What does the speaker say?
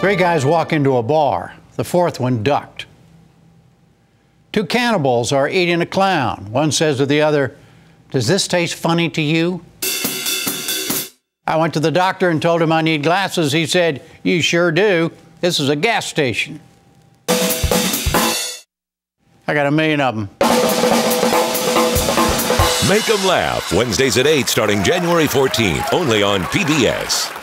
Three guys walk into a bar. The fourth one ducked. Two cannibals are eating a clown. One says to the other, Does this taste funny to you? I went to the doctor and told him I need glasses. He said, You sure do. This is a gas station. I got a million of them. Make them laugh Wednesdays at 8 starting January 14th, only on PBS.